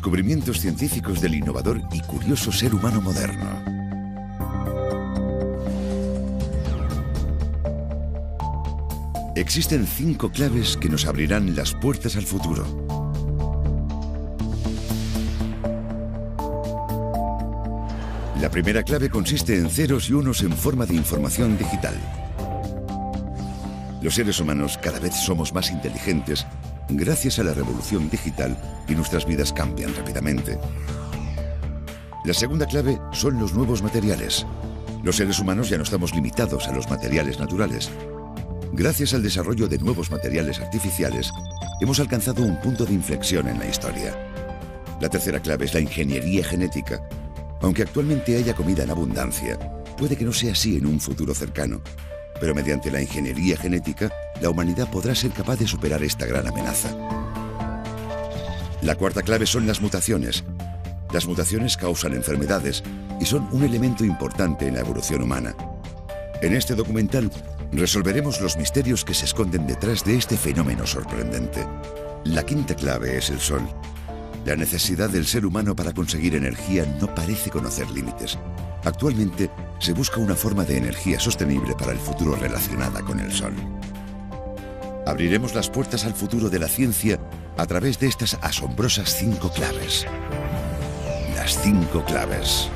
Descubrimientos científicos del innovador y curioso ser humano moderno. Existen cinco claves que nos abrirán las puertas al futuro. La primera clave consiste en ceros y unos en forma de información digital. Los seres humanos cada vez somos más inteligentes gracias a la revolución digital y nuestras vidas cambian rápidamente. La segunda clave son los nuevos materiales. Los seres humanos ya no estamos limitados a los materiales naturales. Gracias al desarrollo de nuevos materiales artificiales, hemos alcanzado un punto de inflexión en la historia. La tercera clave es la ingeniería genética. Aunque actualmente haya comida en abundancia, puede que no sea así en un futuro cercano pero mediante la ingeniería genética, la humanidad podrá ser capaz de superar esta gran amenaza. La cuarta clave son las mutaciones. Las mutaciones causan enfermedades y son un elemento importante en la evolución humana. En este documental resolveremos los misterios que se esconden detrás de este fenómeno sorprendente. La quinta clave es el Sol. La necesidad del ser humano para conseguir energía no parece conocer límites. Actualmente se busca una forma de energía sostenible para el futuro relacionada con el Sol. Abriremos las puertas al futuro de la ciencia a través de estas asombrosas cinco claves. Las cinco claves.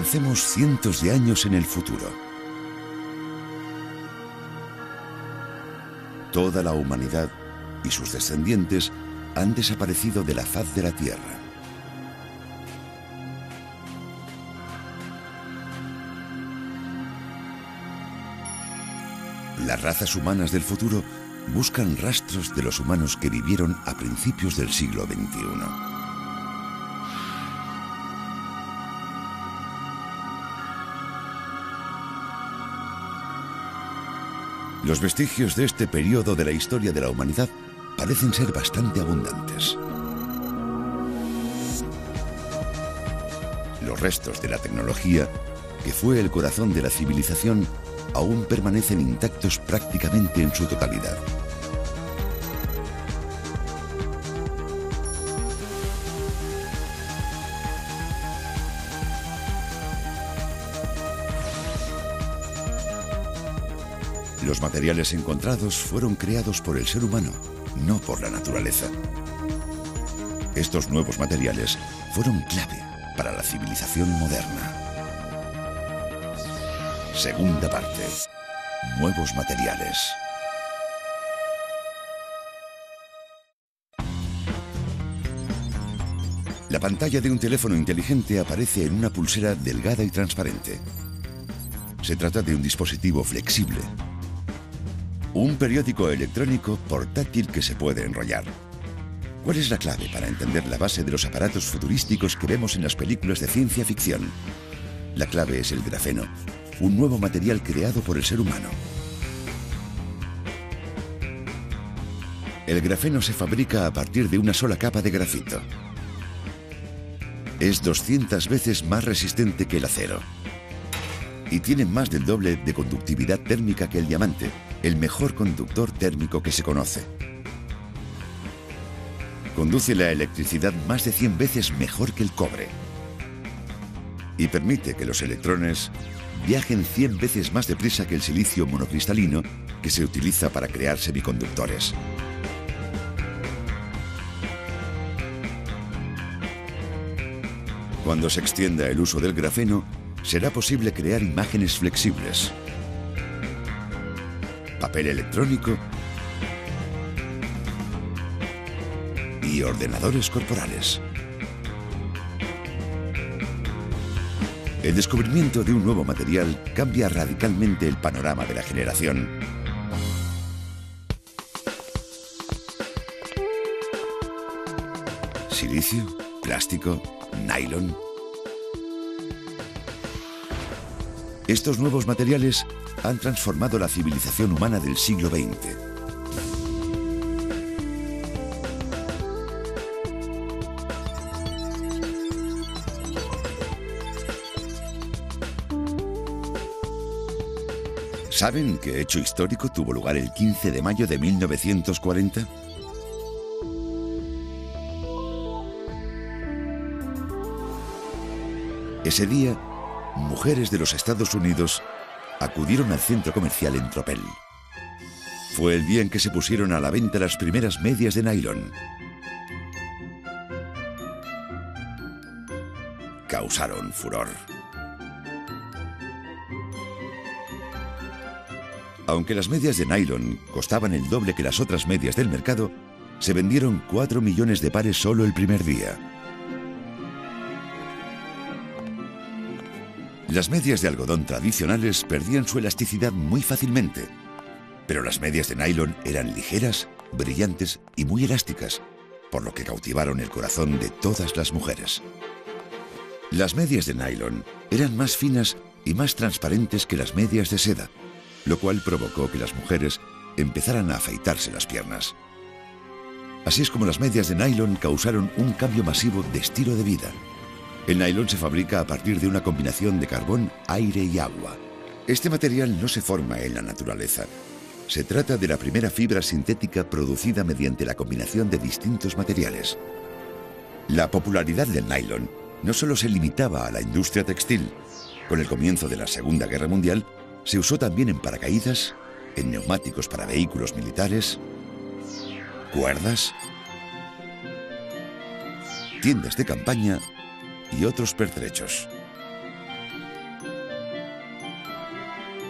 Avancemos cientos de años en el futuro. Toda la humanidad y sus descendientes han desaparecido de la faz de la Tierra. Las razas humanas del futuro buscan rastros de los humanos que vivieron a principios del siglo XXI. Los vestigios de este periodo de la historia de la humanidad parecen ser bastante abundantes. Los restos de la tecnología, que fue el corazón de la civilización, aún permanecen intactos prácticamente en su totalidad. Los materiales encontrados fueron creados por el ser humano, no por la naturaleza. Estos nuevos materiales fueron clave para la civilización moderna. Segunda parte. Nuevos materiales. La pantalla de un teléfono inteligente aparece en una pulsera delgada y transparente. Se trata de un dispositivo flexible un periódico electrónico portátil que se puede enrollar. ¿Cuál es la clave para entender la base de los aparatos futurísticos que vemos en las películas de ciencia ficción? La clave es el grafeno, un nuevo material creado por el ser humano. El grafeno se fabrica a partir de una sola capa de grafito. Es 200 veces más resistente que el acero y tiene más del doble de conductividad térmica que el diamante, el mejor conductor térmico que se conoce. Conduce la electricidad más de 100 veces mejor que el cobre y permite que los electrones viajen 100 veces más deprisa que el silicio monocristalino que se utiliza para crear semiconductores. Cuando se extienda el uso del grafeno, será posible crear imágenes flexibles, papel electrónico y ordenadores corporales. El descubrimiento de un nuevo material cambia radicalmente el panorama de la generación. Silicio, plástico, nylon, Estos nuevos materiales han transformado la civilización humana del siglo XX. ¿Saben qué hecho histórico tuvo lugar el 15 de mayo de 1940? Ese día, mujeres de los Estados Unidos acudieron al centro comercial en Tropel. Fue el día en que se pusieron a la venta las primeras medias de nylon. Causaron furor. Aunque las medias de nylon costaban el doble que las otras medias del mercado, se vendieron 4 millones de pares solo el primer día. Las medias de algodón tradicionales perdían su elasticidad muy fácilmente, pero las medias de nylon eran ligeras, brillantes y muy elásticas, por lo que cautivaron el corazón de todas las mujeres. Las medias de nylon eran más finas y más transparentes que las medias de seda, lo cual provocó que las mujeres empezaran a afeitarse las piernas. Así es como las medias de nylon causaron un cambio masivo de estilo de vida. El nylon se fabrica a partir de una combinación de carbón, aire y agua. Este material no se forma en la naturaleza. Se trata de la primera fibra sintética producida mediante la combinación de distintos materiales. La popularidad del nylon no solo se limitaba a la industria textil. Con el comienzo de la Segunda Guerra Mundial, se usó también en paracaídas, en neumáticos para vehículos militares, cuerdas, tiendas de campaña y otros pertrechos.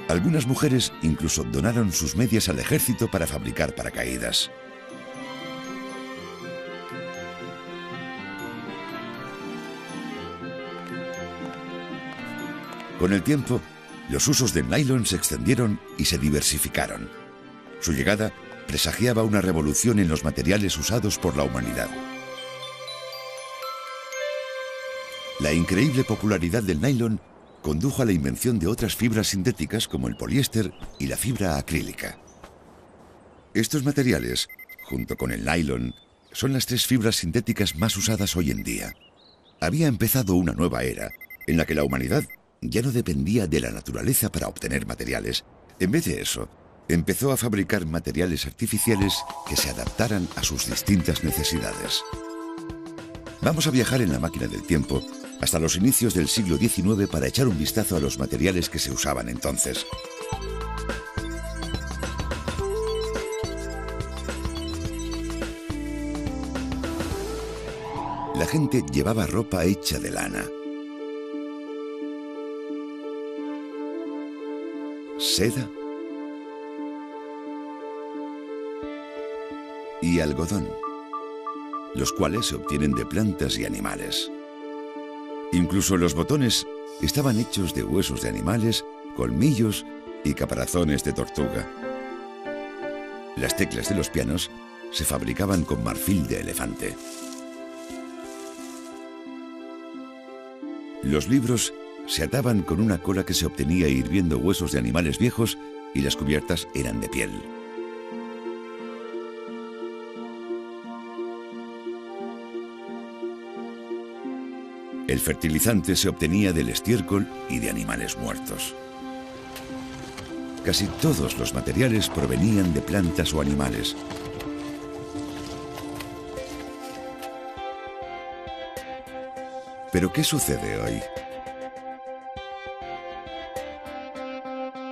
Algunas mujeres incluso donaron sus medias al ejército para fabricar paracaídas. Con el tiempo, los usos del nylon se extendieron y se diversificaron. Su llegada presagiaba una revolución en los materiales usados por la humanidad. La increíble popularidad del nylon condujo a la invención de otras fibras sintéticas como el poliéster y la fibra acrílica. Estos materiales, junto con el nylon, son las tres fibras sintéticas más usadas hoy en día. Había empezado una nueva era en la que la humanidad ya no dependía de la naturaleza para obtener materiales. En vez de eso, empezó a fabricar materiales artificiales que se adaptaran a sus distintas necesidades. Vamos a viajar en la máquina del tiempo hasta los inicios del siglo XIX para echar un vistazo a los materiales que se usaban entonces. La gente llevaba ropa hecha de lana. seda y algodón, los cuales se obtienen de plantas y animales. Incluso los botones estaban hechos de huesos de animales, colmillos y caparazones de tortuga. Las teclas de los pianos se fabricaban con marfil de elefante. Los libros se ataban con una cola que se obtenía hirviendo huesos de animales viejos y las cubiertas eran de piel. El fertilizante se obtenía del estiércol y de animales muertos. Casi todos los materiales provenían de plantas o animales. Pero ¿qué sucede hoy?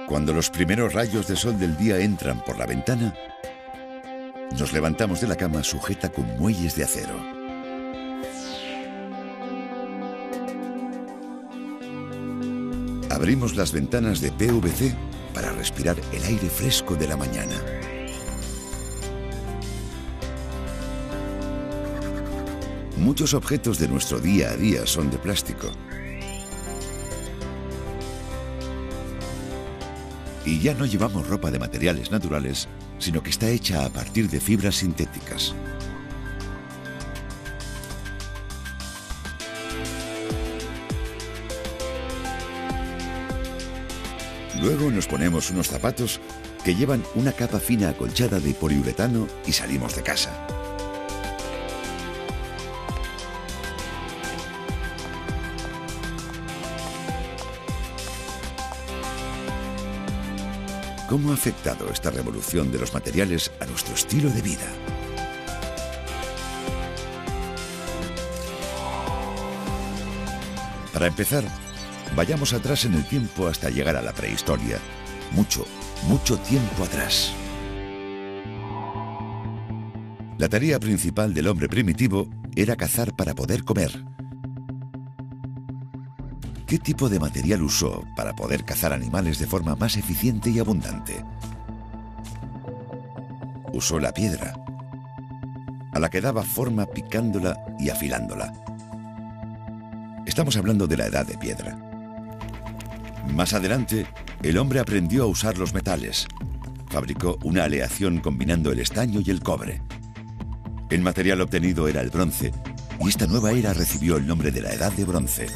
Cuando los primeros rayos de sol del día entran por la ventana, nos levantamos de la cama sujeta con muelles de acero. Abrimos las ventanas de PVC para respirar el aire fresco de la mañana. Muchos objetos de nuestro día a día son de plástico. Y ya no llevamos ropa de materiales naturales, sino que está hecha a partir de fibras sintéticas. Luego nos ponemos unos zapatos que llevan una capa fina acolchada de poliuretano y salimos de casa. ¿Cómo ha afectado esta revolución de los materiales a nuestro estilo de vida? Para empezar, vayamos atrás en el tiempo hasta llegar a la prehistoria. Mucho, mucho tiempo atrás. La tarea principal del hombre primitivo era cazar para poder comer. ¿Qué tipo de material usó para poder cazar animales de forma más eficiente y abundante? Usó la piedra, a la que daba forma picándola y afilándola. Estamos hablando de la edad de piedra. Más adelante, el hombre aprendió a usar los metales. Fabricó una aleación combinando el estaño y el cobre. El material obtenido era el bronce, y esta nueva era recibió el nombre de la Edad de Bronce.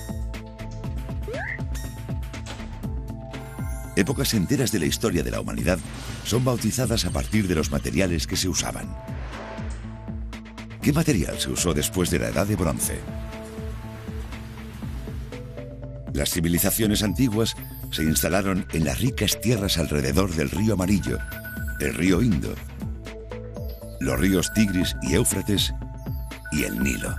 Épocas enteras de la historia de la humanidad son bautizadas a partir de los materiales que se usaban. ¿Qué material se usó después de la Edad de Bronce? Las civilizaciones antiguas se instalaron en las ricas tierras alrededor del río Amarillo, el río Indo, los ríos Tigris y Éufrates y el Nilo.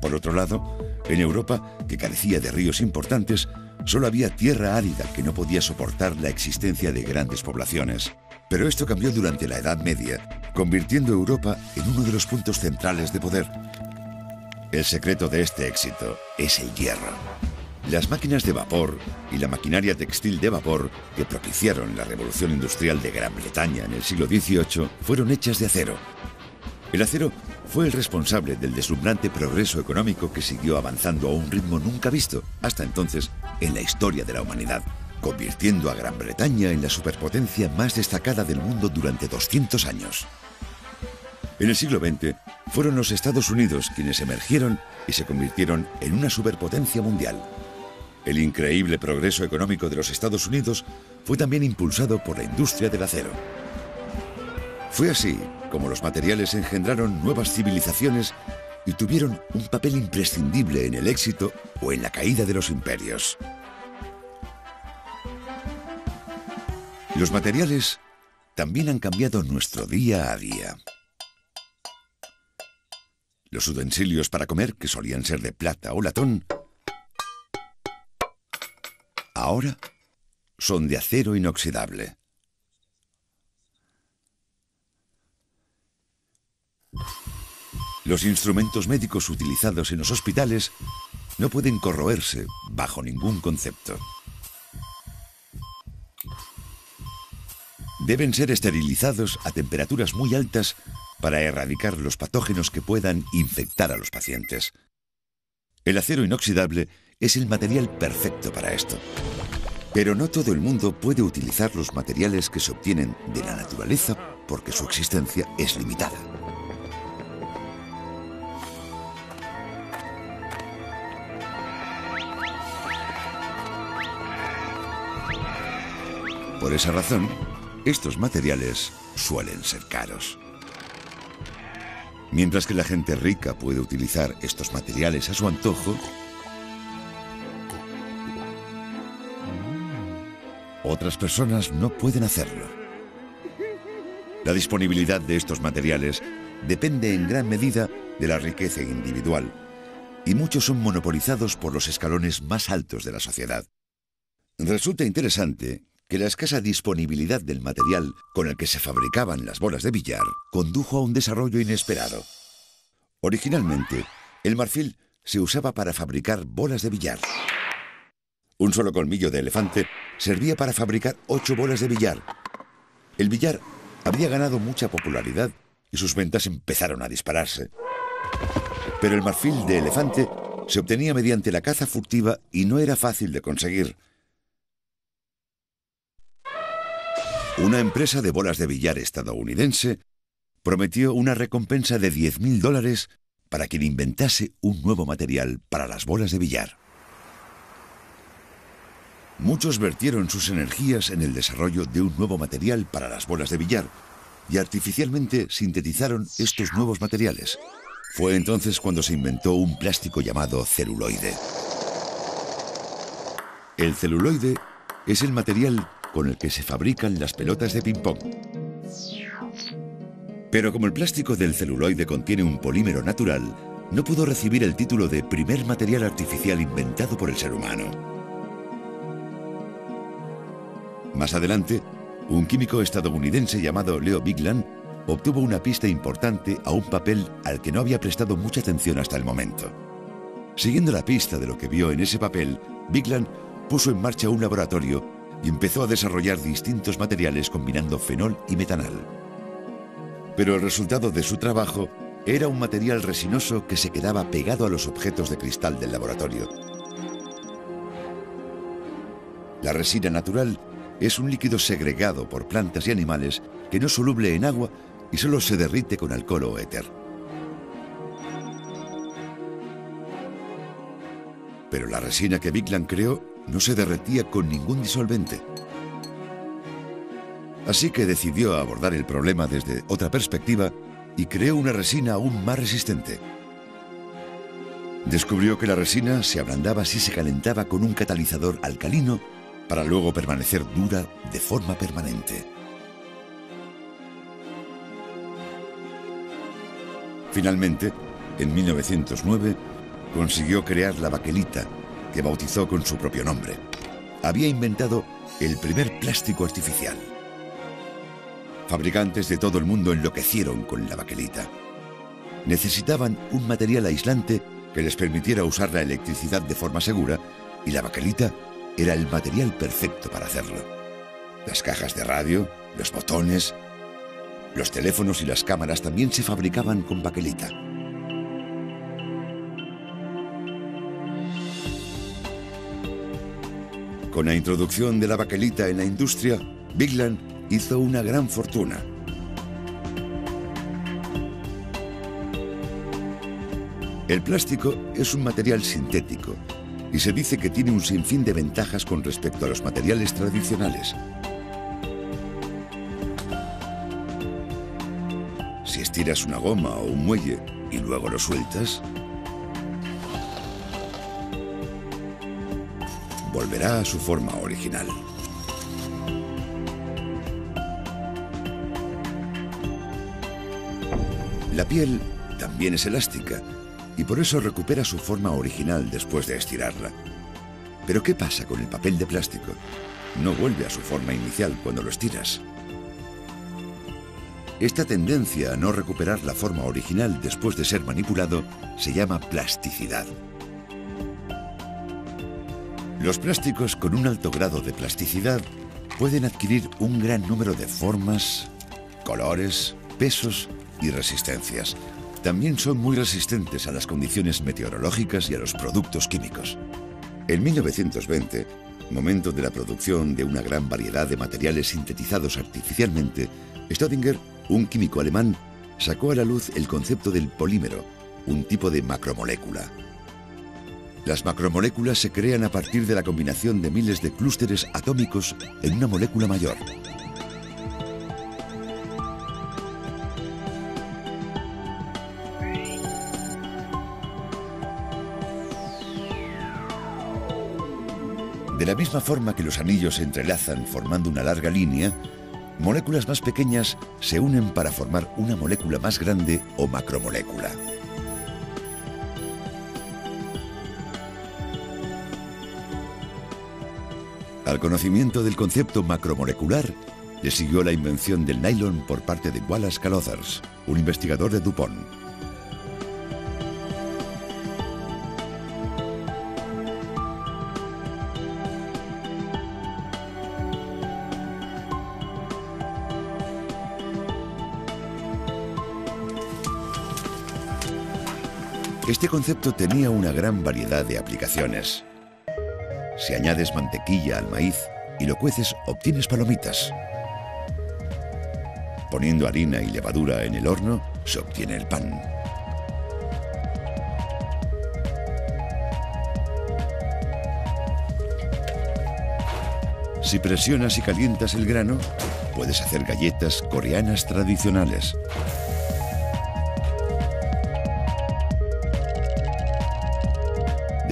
Por otro lado, en Europa, que carecía de ríos importantes, solo había tierra árida que no podía soportar la existencia de grandes poblaciones. Pero esto cambió durante la Edad Media, convirtiendo Europa en uno de los puntos centrales de poder. El secreto de este éxito es el hierro. Las máquinas de vapor y la maquinaria textil de vapor que propiciaron la revolución industrial de Gran Bretaña en el siglo XVIII fueron hechas de acero. El acero fue el responsable del deslumbrante progreso económico que siguió avanzando a un ritmo nunca visto hasta entonces en la historia de la humanidad, convirtiendo a Gran Bretaña en la superpotencia más destacada del mundo durante 200 años. En el siglo XX fueron los Estados Unidos quienes emergieron y se convirtieron en una superpotencia mundial. El increíble progreso económico de los Estados Unidos fue también impulsado por la industria del acero. Fue así como los materiales engendraron nuevas civilizaciones y tuvieron un papel imprescindible en el éxito o en la caída de los imperios. Los materiales también han cambiado nuestro día a día. Los utensilios para comer, que solían ser de plata o latón, ahora son de acero inoxidable. Los instrumentos médicos utilizados en los hospitales no pueden corroerse bajo ningún concepto. Deben ser esterilizados a temperaturas muy altas para erradicar los patógenos que puedan infectar a los pacientes. El acero inoxidable es el material perfecto para esto. Pero no todo el mundo puede utilizar los materiales que se obtienen de la naturaleza porque su existencia es limitada. Por esa razón, estos materiales suelen ser caros. Mientras que la gente rica puede utilizar estos materiales a su antojo, otras personas no pueden hacerlo. La disponibilidad de estos materiales depende en gran medida de la riqueza individual, y muchos son monopolizados por los escalones más altos de la sociedad. Resulta interesante que la escasa disponibilidad del material con el que se fabricaban las bolas de billar condujo a un desarrollo inesperado. Originalmente, el marfil se usaba para fabricar bolas de billar. Un solo colmillo de elefante servía para fabricar ocho bolas de billar. El billar había ganado mucha popularidad y sus ventas empezaron a dispararse. Pero el marfil de elefante se obtenía mediante la caza furtiva y no era fácil de conseguir. Una empresa de bolas de billar estadounidense prometió una recompensa de 10.000 dólares para quien inventase un nuevo material para las bolas de billar. Muchos vertieron sus energías en el desarrollo de un nuevo material para las bolas de billar y artificialmente sintetizaron estos nuevos materiales. Fue entonces cuando se inventó un plástico llamado celuloide. El celuloide es el material con el que se fabrican las pelotas de ping-pong. Pero como el plástico del celuloide contiene un polímero natural, no pudo recibir el título de primer material artificial inventado por el ser humano. Más adelante, un químico estadounidense llamado Leo Bigland obtuvo una pista importante a un papel al que no había prestado mucha atención hasta el momento. Siguiendo la pista de lo que vio en ese papel, Bigland puso en marcha un laboratorio y empezó a desarrollar distintos materiales combinando fenol y metanal. Pero el resultado de su trabajo era un material resinoso que se quedaba pegado a los objetos de cristal del laboratorio. La resina natural es un líquido segregado por plantas y animales que no es soluble en agua y solo se derrite con alcohol o éter. Pero la resina que Bigland creó no se derretía con ningún disolvente. Así que decidió abordar el problema desde otra perspectiva y creó una resina aún más resistente. Descubrió que la resina se ablandaba si se calentaba con un catalizador alcalino para luego permanecer dura de forma permanente. Finalmente, en 1909, consiguió crear la baquelita, que bautizó con su propio nombre. Había inventado el primer plástico artificial. Fabricantes de todo el mundo enloquecieron con la baquelita. Necesitaban un material aislante que les permitiera usar la electricidad de forma segura y la baquelita era el material perfecto para hacerlo. Las cajas de radio, los botones, los teléfonos y las cámaras también se fabricaban con baquelita. Con la introducción de la baquelita en la industria, Bigland hizo una gran fortuna. El plástico es un material sintético y se dice que tiene un sinfín de ventajas con respecto a los materiales tradicionales. Si estiras una goma o un muelle y luego lo sueltas, volverá a su forma original. La piel también es elástica y por eso recupera su forma original después de estirarla. Pero ¿qué pasa con el papel de plástico? No vuelve a su forma inicial cuando lo estiras. Esta tendencia a no recuperar la forma original después de ser manipulado se llama plasticidad. Los plásticos con un alto grado de plasticidad pueden adquirir un gran número de formas, colores, pesos y resistencias, también son muy resistentes a las condiciones meteorológicas y a los productos químicos. En 1920, momento de la producción de una gran variedad de materiales sintetizados artificialmente, Staudinger, un químico alemán, sacó a la luz el concepto del polímero, un tipo de macromolécula. Las macromoléculas se crean a partir de la combinación de miles de clústeres atómicos en una molécula mayor. De la misma forma que los anillos se entrelazan formando una larga línea, moléculas más pequeñas se unen para formar una molécula más grande o macromolécula. Al conocimiento del concepto macromolecular le siguió la invención del nylon por parte de Wallace Carothers, un investigador de DuPont. Este concepto tenía una gran variedad de aplicaciones. Si añades mantequilla al maíz y lo cueces, obtienes palomitas. Poniendo harina y levadura en el horno, se obtiene el pan. Si presionas y calientas el grano, puedes hacer galletas coreanas tradicionales.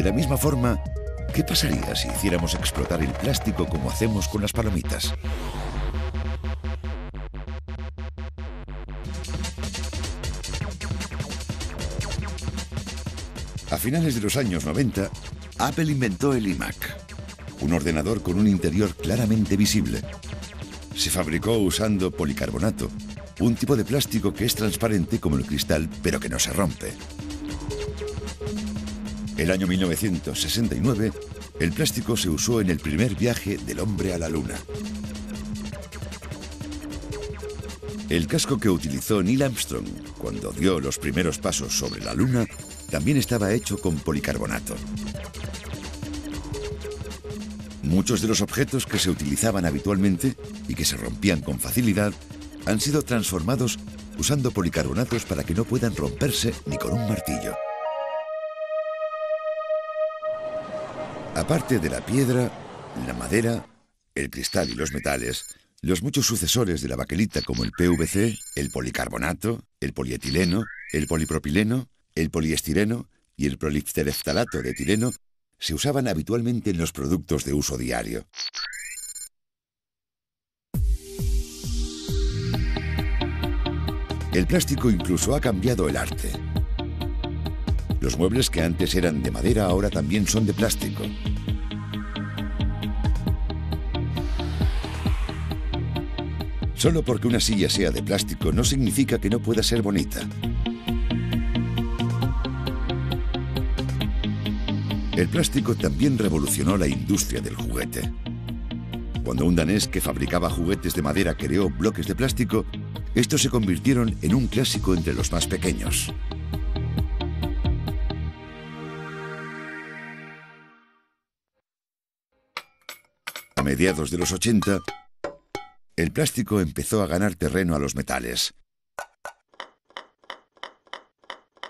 De la misma forma, ¿Qué pasaría si hiciéramos explotar el plástico como hacemos con las palomitas? A finales de los años 90, Apple inventó el iMac, un ordenador con un interior claramente visible. Se fabricó usando policarbonato, un tipo de plástico que es transparente como el cristal, pero que no se rompe. El año 1969, el plástico se usó en el primer viaje del hombre a la Luna. El casco que utilizó Neil Armstrong cuando dio los primeros pasos sobre la Luna también estaba hecho con policarbonato. Muchos de los objetos que se utilizaban habitualmente y que se rompían con facilidad han sido transformados usando policarbonatos para que no puedan romperse ni con un martillo. Aparte de la piedra, la madera, el cristal y los metales, los muchos sucesores de la baquelita como el PVC, el policarbonato, el polietileno, el polipropileno, el poliestireno y el proliftereftalato de etileno se usaban habitualmente en los productos de uso diario. El plástico incluso ha cambiado el arte. Los muebles que antes eran de madera ahora también son de plástico. Solo porque una silla sea de plástico no significa que no pueda ser bonita. El plástico también revolucionó la industria del juguete. Cuando un danés que fabricaba juguetes de madera creó bloques de plástico, estos se convirtieron en un clásico entre los más pequeños. A mediados de los 80, el plástico empezó a ganar terreno a los metales,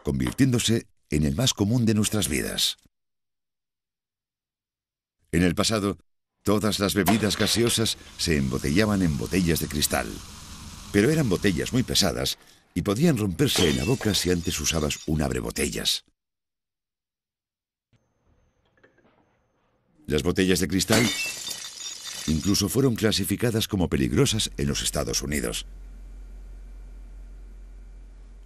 convirtiéndose en el más común de nuestras vidas. En el pasado, todas las bebidas gaseosas se embotellaban en botellas de cristal. Pero eran botellas muy pesadas y podían romperse en la boca si antes usabas un abrebotellas. Las botellas de cristal incluso fueron clasificadas como peligrosas en los Estados Unidos.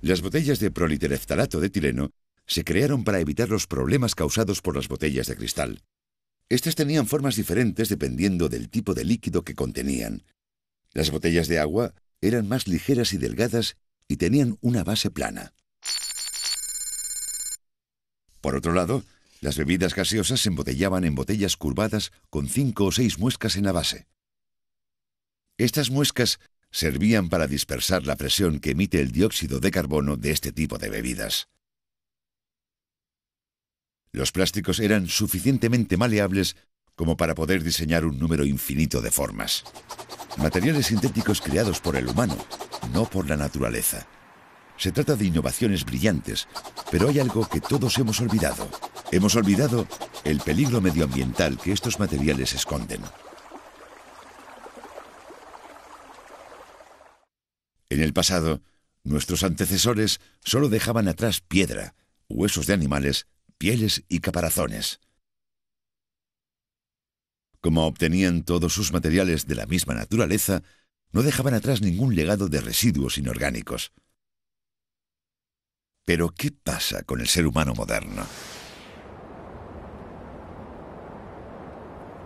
Las botellas de prolitereftalato de etileno se crearon para evitar los problemas causados por las botellas de cristal. Estas tenían formas diferentes dependiendo del tipo de líquido que contenían. Las botellas de agua eran más ligeras y delgadas y tenían una base plana. Por otro lado, las bebidas gaseosas se embotellaban en botellas curvadas con cinco o seis muescas en la base. Estas muescas servían para dispersar la presión que emite el dióxido de carbono de este tipo de bebidas. Los plásticos eran suficientemente maleables como para poder diseñar un número infinito de formas. Materiales sintéticos creados por el humano, no por la naturaleza. Se trata de innovaciones brillantes, pero hay algo que todos hemos olvidado. Hemos olvidado el peligro medioambiental que estos materiales esconden. En el pasado, nuestros antecesores solo dejaban atrás piedra, huesos de animales pieles y caparazones. Como obtenían todos sus materiales de la misma naturaleza, no dejaban atrás ningún legado de residuos inorgánicos. Pero, ¿qué pasa con el ser humano moderno?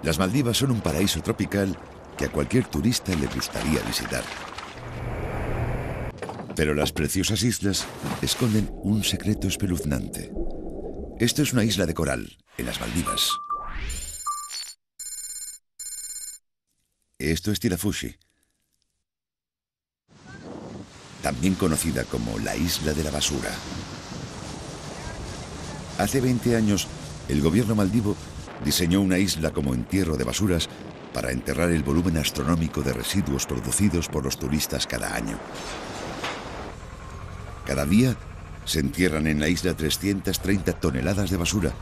Las Maldivas son un paraíso tropical que a cualquier turista le gustaría visitar. Pero las preciosas islas esconden un secreto espeluznante. Esto es una isla de coral, en las Maldivas. Esto es Tirafushi, también conocida como la isla de la basura. Hace 20 años, el gobierno maldivo diseñó una isla como entierro de basuras para enterrar el volumen astronómico de residuos producidos por los turistas cada año. Cada día, se entierran en la isla 330 toneladas de basura,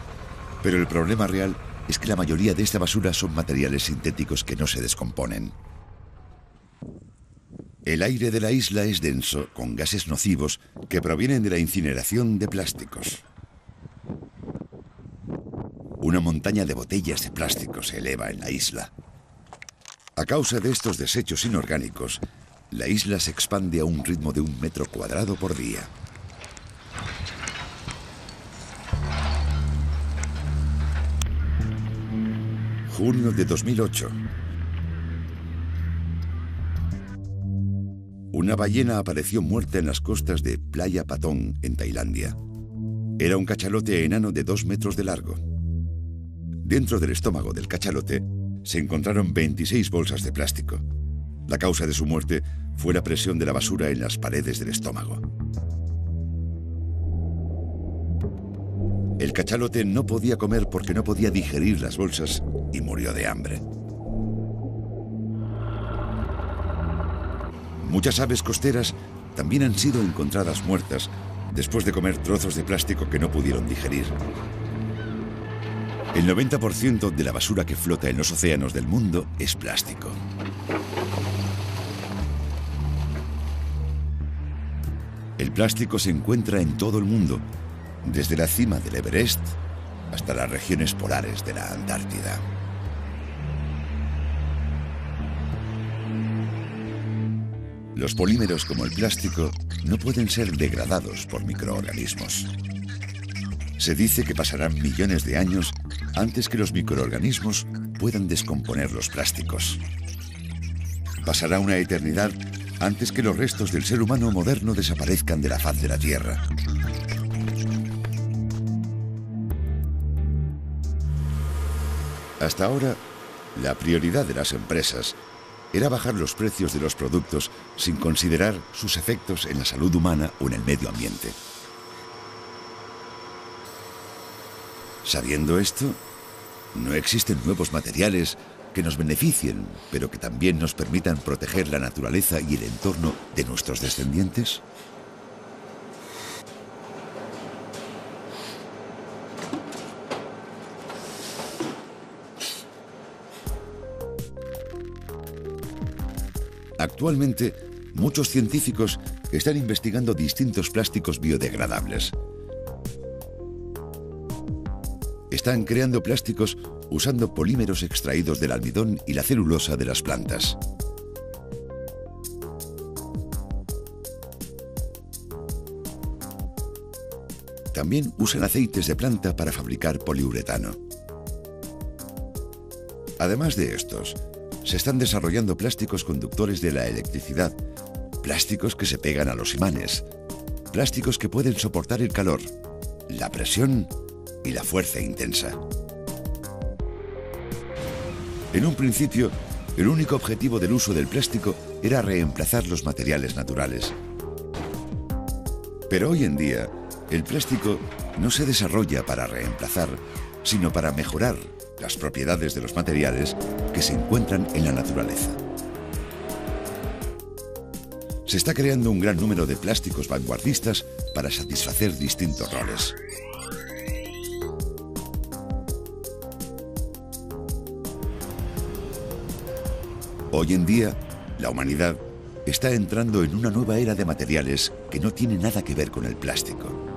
pero el problema real es que la mayoría de esta basura son materiales sintéticos que no se descomponen. El aire de la isla es denso, con gases nocivos que provienen de la incineración de plásticos. Una montaña de botellas de plástico se eleva en la isla. A causa de estos desechos inorgánicos, la isla se expande a un ritmo de un metro cuadrado por día. Junio de 2008. Una ballena apareció muerta en las costas de Playa Patong, en Tailandia. Era un cachalote enano de dos metros de largo. Dentro del estómago del cachalote se encontraron 26 bolsas de plástico. La causa de su muerte fue la presión de la basura en las paredes del estómago. El cachalote no podía comer porque no podía digerir las bolsas y murió de hambre. Muchas aves costeras también han sido encontradas muertas después de comer trozos de plástico que no pudieron digerir. El 90% de la basura que flota en los océanos del mundo es plástico. El plástico se encuentra en todo el mundo, desde la cima del Everest hasta las regiones polares de la Antártida. Los polímeros como el plástico no pueden ser degradados por microorganismos. Se dice que pasarán millones de años antes que los microorganismos puedan descomponer los plásticos. Pasará una eternidad antes que los restos del ser humano moderno desaparezcan de la faz de la Tierra. Hasta ahora, la prioridad de las empresas era bajar los precios de los productos sin considerar sus efectos en la salud humana o en el medio ambiente. Sabiendo esto, ¿no existen nuevos materiales que nos beneficien, pero que también nos permitan proteger la naturaleza y el entorno de nuestros descendientes? Actualmente, muchos científicos están investigando distintos plásticos biodegradables. Están creando plásticos usando polímeros extraídos del almidón y la celulosa de las plantas. También usan aceites de planta para fabricar poliuretano. Además de estos, se están desarrollando plásticos conductores de la electricidad, plásticos que se pegan a los imanes, plásticos que pueden soportar el calor, la presión y la fuerza intensa. En un principio, el único objetivo del uso del plástico era reemplazar los materiales naturales. Pero hoy en día, el plástico no se desarrolla para reemplazar, sino para mejorar las propiedades de los materiales que se encuentran en la naturaleza. Se está creando un gran número de plásticos vanguardistas para satisfacer distintos roles. Hoy en día, la humanidad está entrando en una nueva era de materiales que no tiene nada que ver con el plástico.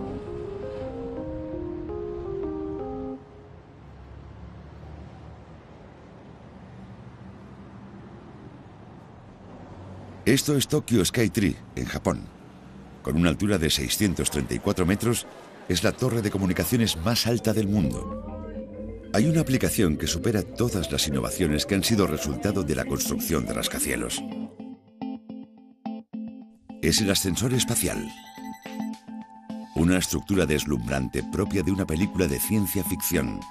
Esto es Tokyo Sky Tree, en Japón. Con una altura de 634 metros, es la torre de comunicaciones más alta del mundo. Hay una aplicación que supera todas las innovaciones que han sido resultado de la construcción de rascacielos. Es el ascensor espacial. Una estructura deslumbrante propia de una película de ciencia ficción.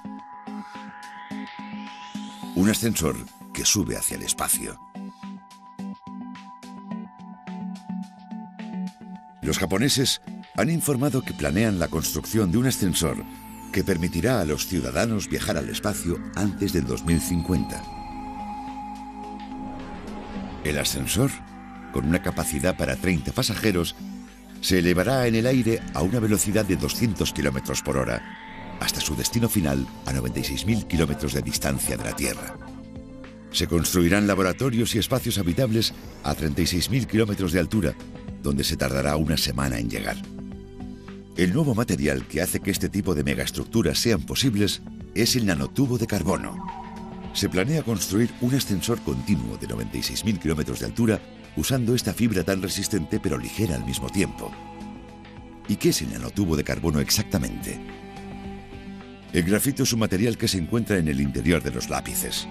Un ascensor que sube hacia el espacio. Los japoneses han informado que planean la construcción de un ascensor que permitirá a los ciudadanos viajar al espacio antes del 2050. El ascensor, con una capacidad para 30 pasajeros, se elevará en el aire a una velocidad de 200 km por hora, hasta su destino final a 96.000 kilómetros de distancia de la Tierra. Se construirán laboratorios y espacios habitables a 36.000 kilómetros de altura donde se tardará una semana en llegar. El nuevo material que hace que este tipo de megaestructuras sean posibles es el nanotubo de carbono. Se planea construir un ascensor continuo de 96.000 kilómetros de altura usando esta fibra tan resistente pero ligera al mismo tiempo. ¿Y qué es el nanotubo de carbono exactamente? El grafito es un material que se encuentra en el interior de los lápices.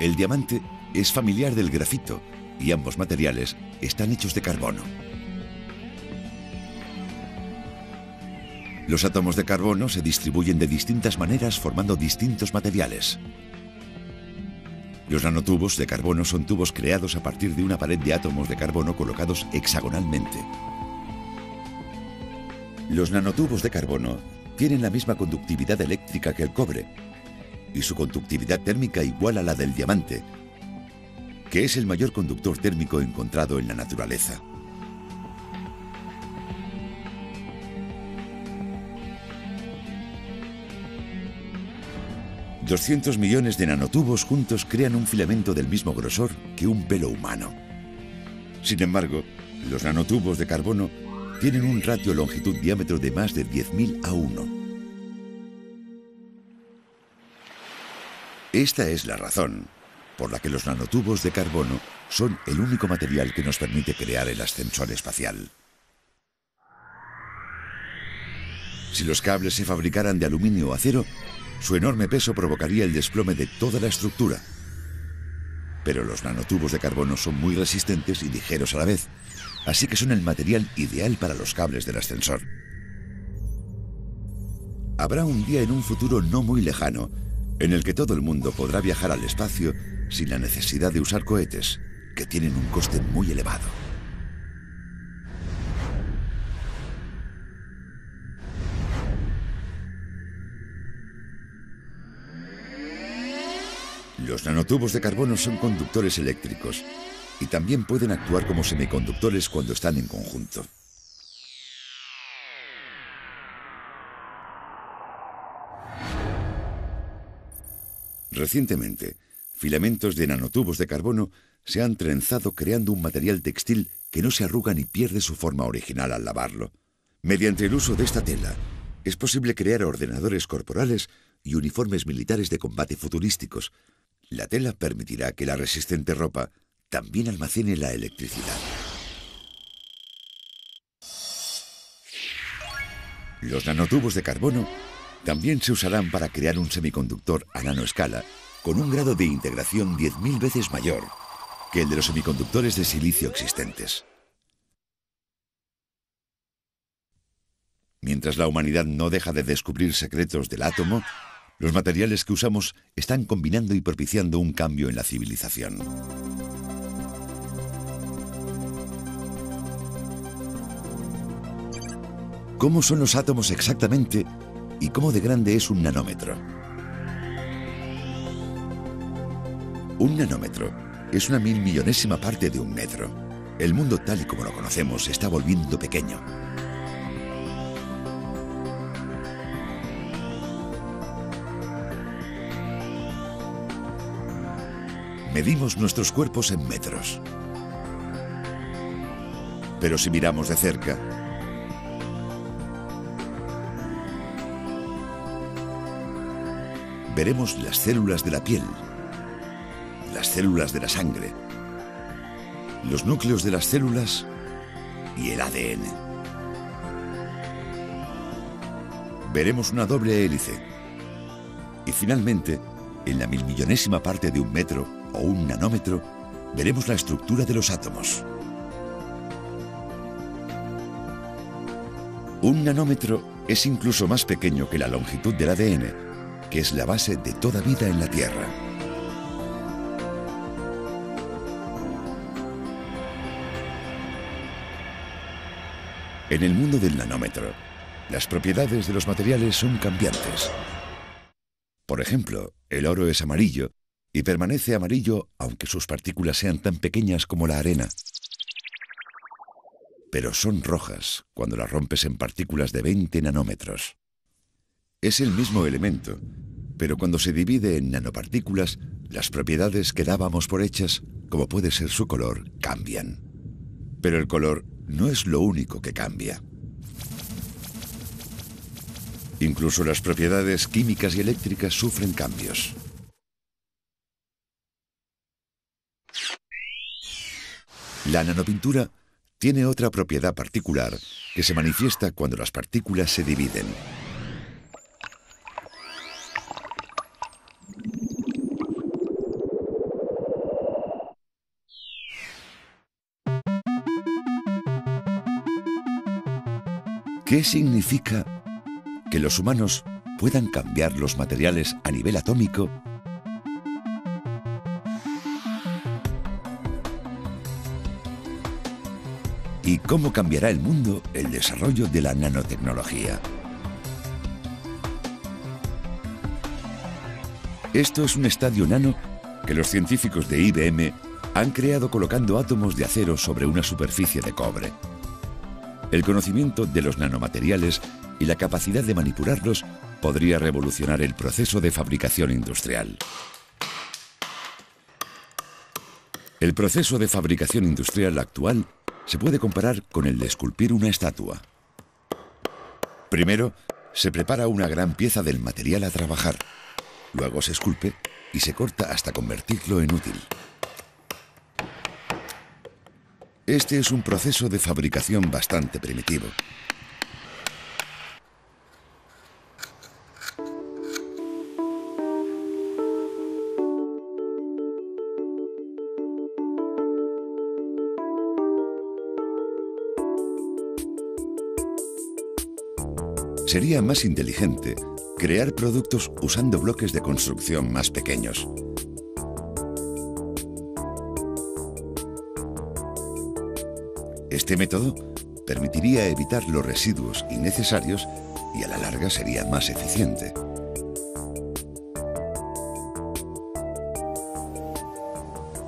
El diamante es familiar del grafito y ambos materiales están hechos de carbono. Los átomos de carbono se distribuyen de distintas maneras formando distintos materiales. Los nanotubos de carbono son tubos creados a partir de una pared de átomos de carbono colocados hexagonalmente. Los nanotubos de carbono tienen la misma conductividad eléctrica que el cobre y su conductividad térmica igual a la del diamante, que es el mayor conductor térmico encontrado en la naturaleza. 200 millones de nanotubos juntos crean un filamento del mismo grosor que un pelo humano. Sin embargo, los nanotubos de carbono tienen un ratio longitud-diámetro de más de 10.000 a 1. Esta es la razón por la que los nanotubos de carbono son el único material que nos permite crear el ascensor espacial. Si los cables se fabricaran de aluminio o acero, su enorme peso provocaría el desplome de toda la estructura. Pero los nanotubos de carbono son muy resistentes y ligeros a la vez, así que son el material ideal para los cables del ascensor. Habrá un día en un futuro no muy lejano en el que todo el mundo podrá viajar al espacio sin la necesidad de usar cohetes, que tienen un coste muy elevado. Los nanotubos de carbono son conductores eléctricos y también pueden actuar como semiconductores cuando están en conjunto. Recientemente, filamentos de nanotubos de carbono se han trenzado creando un material textil que no se arruga ni pierde su forma original al lavarlo. Mediante el uso de esta tela, es posible crear ordenadores corporales y uniformes militares de combate futurísticos, la tela permitirá que la resistente ropa también almacene la electricidad. Los nanotubos de carbono también se usarán para crear un semiconductor a nanoescala con un grado de integración 10.000 veces mayor que el de los semiconductores de silicio existentes. Mientras la humanidad no deja de descubrir secretos del átomo, los materiales que usamos están combinando y propiciando un cambio en la civilización. ¿Cómo son los átomos exactamente y cómo de grande es un nanómetro? Un nanómetro es una mil millonésima parte de un metro. El mundo tal y como lo conocemos está volviendo pequeño. medimos nuestros cuerpos en metros. Pero si miramos de cerca, veremos las células de la piel, las células de la sangre, los núcleos de las células y el ADN. Veremos una doble hélice y finalmente, en la milmillonésima parte de un metro, o un nanómetro, veremos la estructura de los átomos. Un nanómetro es incluso más pequeño que la longitud del ADN, que es la base de toda vida en la Tierra. En el mundo del nanómetro, las propiedades de los materiales son cambiantes. Por ejemplo, el oro es amarillo y permanece amarillo aunque sus partículas sean tan pequeñas como la arena. Pero son rojas cuando las rompes en partículas de 20 nanómetros. Es el mismo elemento, pero cuando se divide en nanopartículas, las propiedades que dábamos por hechas, como puede ser su color, cambian. Pero el color no es lo único que cambia. Incluso las propiedades químicas y eléctricas sufren cambios. La nanopintura tiene otra propiedad particular que se manifiesta cuando las partículas se dividen. ¿Qué significa que los humanos puedan cambiar los materiales a nivel atómico? ¿Y cómo cambiará el mundo el desarrollo de la nanotecnología? Esto es un estadio nano que los científicos de IBM han creado colocando átomos de acero sobre una superficie de cobre. El conocimiento de los nanomateriales y la capacidad de manipularlos podría revolucionar el proceso de fabricación industrial. El proceso de fabricación industrial actual se puede comparar con el de esculpir una estatua. Primero, se prepara una gran pieza del material a trabajar. Luego se esculpe y se corta hasta convertirlo en útil. Este es un proceso de fabricación bastante primitivo. Sería más inteligente crear productos usando bloques de construcción más pequeños. Este método permitiría evitar los residuos innecesarios y a la larga sería más eficiente.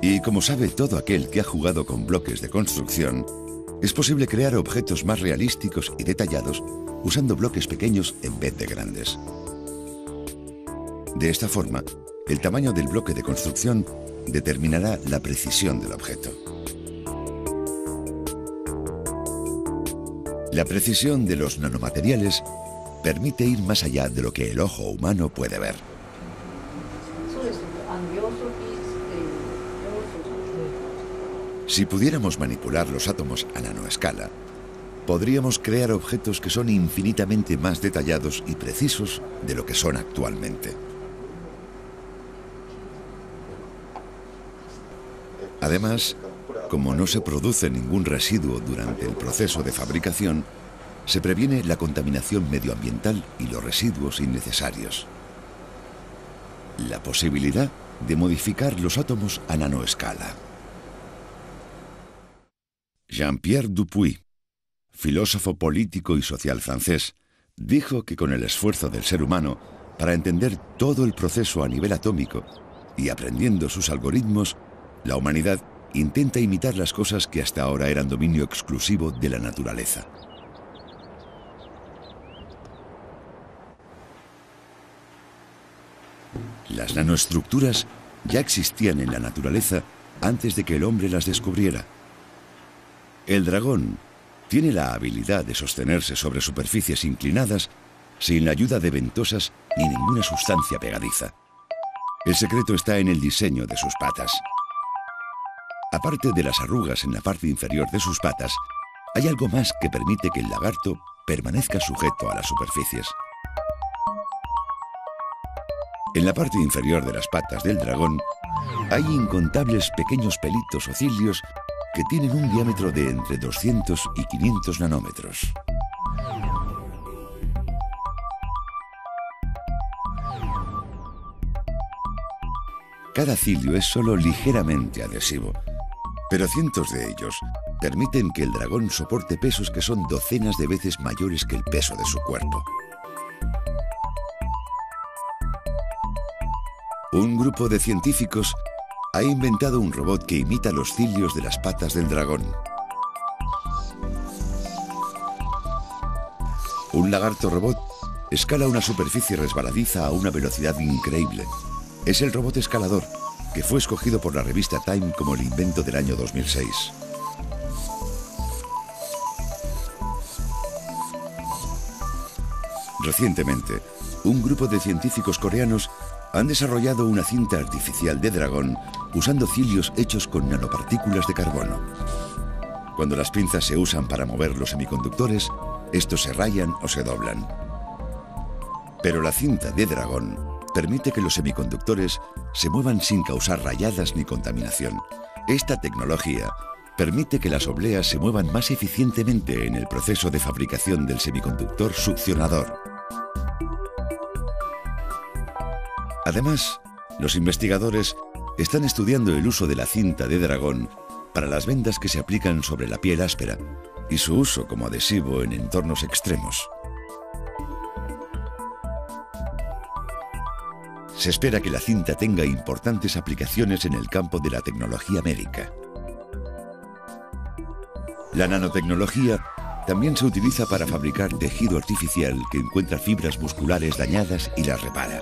Y como sabe todo aquel que ha jugado con bloques de construcción, es posible crear objetos más realísticos y detallados usando bloques pequeños en vez de grandes. De esta forma, el tamaño del bloque de construcción determinará la precisión del objeto. La precisión de los nanomateriales permite ir más allá de lo que el ojo humano puede ver. Si pudiéramos manipular los átomos a nanoescala, podríamos crear objetos que son infinitamente más detallados y precisos de lo que son actualmente. Además, como no se produce ningún residuo durante el proceso de fabricación, se previene la contaminación medioambiental y los residuos innecesarios. La posibilidad de modificar los átomos a nanoescala. Jean-Pierre Dupuy, filósofo político y social francés, dijo que con el esfuerzo del ser humano para entender todo el proceso a nivel atómico y aprendiendo sus algoritmos, la humanidad intenta imitar las cosas que hasta ahora eran dominio exclusivo de la naturaleza. Las nanoestructuras ya existían en la naturaleza antes de que el hombre las descubriera. El dragón tiene la habilidad de sostenerse sobre superficies inclinadas sin la ayuda de ventosas ni ninguna sustancia pegadiza. El secreto está en el diseño de sus patas. Aparte de las arrugas en la parte inferior de sus patas, hay algo más que permite que el lagarto permanezca sujeto a las superficies. En la parte inferior de las patas del dragón hay incontables pequeños pelitos o cilios que tienen un diámetro de entre 200 y 500 nanómetros. Cada cilio es solo ligeramente adhesivo, pero cientos de ellos permiten que el dragón soporte pesos que son docenas de veces mayores que el peso de su cuerpo. Un grupo de científicos ha inventado un robot que imita los cilios de las patas del dragón. Un lagarto robot escala una superficie resbaladiza a una velocidad increíble. Es el robot escalador que fue escogido por la revista Time como el invento del año 2006. Recientemente, un grupo de científicos coreanos han desarrollado una cinta artificial de dragón usando cilios hechos con nanopartículas de carbono. Cuando las pinzas se usan para mover los semiconductores, estos se rayan o se doblan. Pero la cinta de dragón permite que los semiconductores se muevan sin causar rayadas ni contaminación. Esta tecnología permite que las obleas se muevan más eficientemente en el proceso de fabricación del semiconductor succionador. Además, los investigadores están estudiando el uso de la cinta de dragón para las vendas que se aplican sobre la piel áspera y su uso como adhesivo en entornos extremos. Se espera que la cinta tenga importantes aplicaciones en el campo de la tecnología médica. La nanotecnología también se utiliza para fabricar tejido artificial que encuentra fibras musculares dañadas y las repara.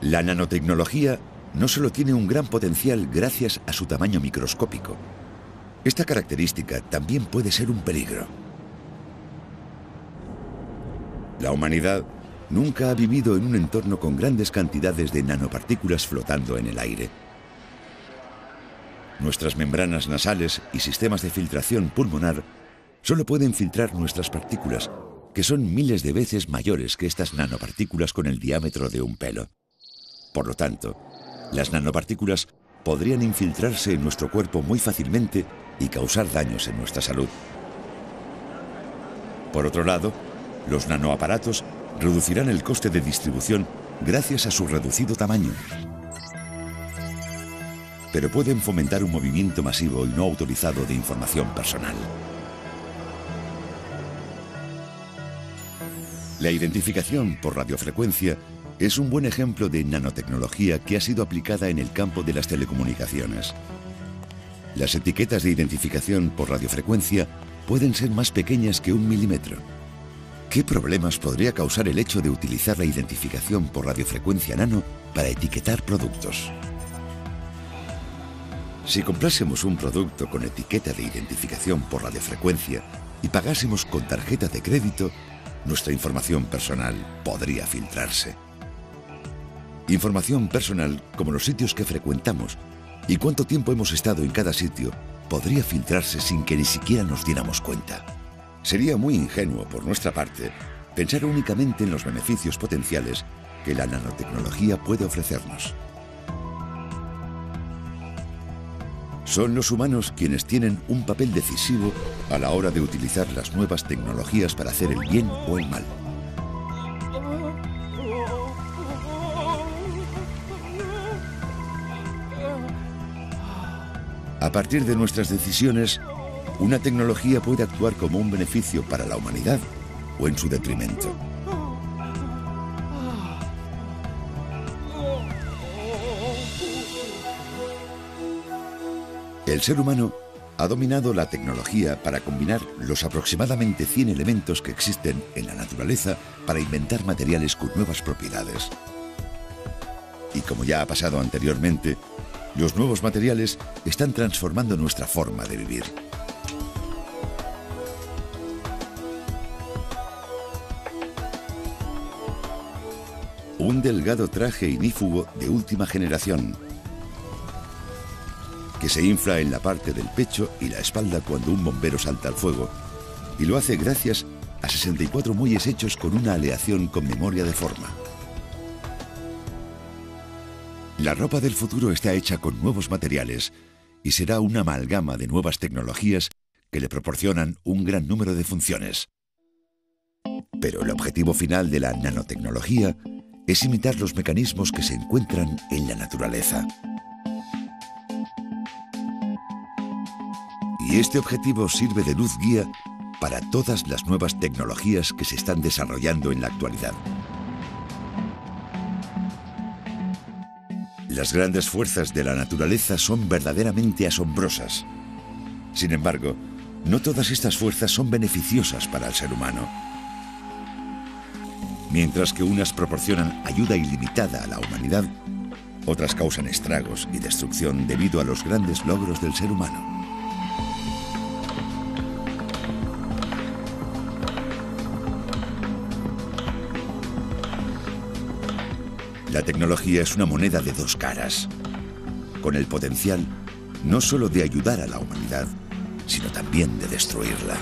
La nanotecnología no solo tiene un gran potencial gracias a su tamaño microscópico. Esta característica también puede ser un peligro. La humanidad nunca ha vivido en un entorno con grandes cantidades de nanopartículas flotando en el aire. Nuestras membranas nasales y sistemas de filtración pulmonar solo pueden filtrar nuestras partículas, que son miles de veces mayores que estas nanopartículas con el diámetro de un pelo. Por lo tanto, las nanopartículas podrían infiltrarse en nuestro cuerpo muy fácilmente y causar daños en nuestra salud. Por otro lado, los nanoaparatos reducirán el coste de distribución gracias a su reducido tamaño. Pero pueden fomentar un movimiento masivo y no autorizado de información personal. La identificación por radiofrecuencia es un buen ejemplo de nanotecnología que ha sido aplicada en el campo de las telecomunicaciones. Las etiquetas de identificación por radiofrecuencia pueden ser más pequeñas que un milímetro. ¿Qué problemas podría causar el hecho de utilizar la identificación por radiofrecuencia nano para etiquetar productos? Si comprásemos un producto con etiqueta de identificación por radiofrecuencia y pagásemos con tarjeta de crédito, nuestra información personal podría filtrarse. Información personal como los sitios que frecuentamos y cuánto tiempo hemos estado en cada sitio podría filtrarse sin que ni siquiera nos diéramos cuenta. Sería muy ingenuo por nuestra parte pensar únicamente en los beneficios potenciales que la nanotecnología puede ofrecernos. Son los humanos quienes tienen un papel decisivo a la hora de utilizar las nuevas tecnologías para hacer el bien o el mal. A partir de nuestras decisiones, una tecnología puede actuar como un beneficio para la humanidad o en su detrimento. El ser humano ha dominado la tecnología para combinar los aproximadamente 100 elementos que existen en la naturaleza para inventar materiales con nuevas propiedades. Y como ya ha pasado anteriormente, los nuevos materiales están transformando nuestra forma de vivir. Un delgado traje inífugo de última generación que se infla en la parte del pecho y la espalda cuando un bombero salta al fuego y lo hace gracias a 64 muelles hechos con una aleación con memoria de forma. La ropa del futuro está hecha con nuevos materiales y será una amalgama de nuevas tecnologías que le proporcionan un gran número de funciones. Pero el objetivo final de la nanotecnología es imitar los mecanismos que se encuentran en la naturaleza. Y este objetivo sirve de luz guía para todas las nuevas tecnologías que se están desarrollando en la actualidad. Las grandes fuerzas de la naturaleza son verdaderamente asombrosas. Sin embargo, no todas estas fuerzas son beneficiosas para el ser humano. Mientras que unas proporcionan ayuda ilimitada a la humanidad, otras causan estragos y destrucción debido a los grandes logros del ser humano. La tecnología es una moneda de dos caras, con el potencial no solo de ayudar a la humanidad, sino también de destruirla.